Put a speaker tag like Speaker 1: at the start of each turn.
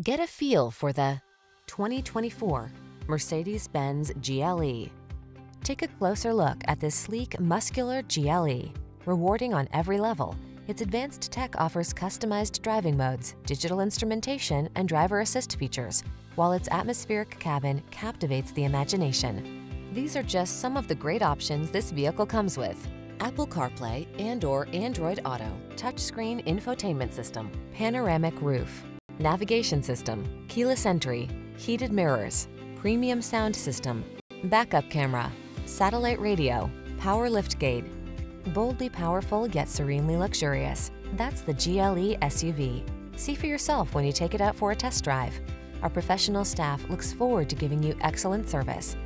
Speaker 1: Get a feel for the 2024 Mercedes-Benz GLE. Take a closer look at this sleek, muscular GLE. Rewarding on every level, its advanced tech offers customized driving modes, digital instrumentation, and driver assist features, while its atmospheric cabin captivates the imagination. These are just some of the great options this vehicle comes with. Apple CarPlay and or Android Auto, touchscreen infotainment system, panoramic roof, navigation system, keyless entry, heated mirrors, premium sound system, backup camera, satellite radio, power liftgate. Boldly powerful yet serenely luxurious. That's the GLE SUV. See for yourself when you take it out for a test drive. Our professional staff looks forward to giving you excellent service.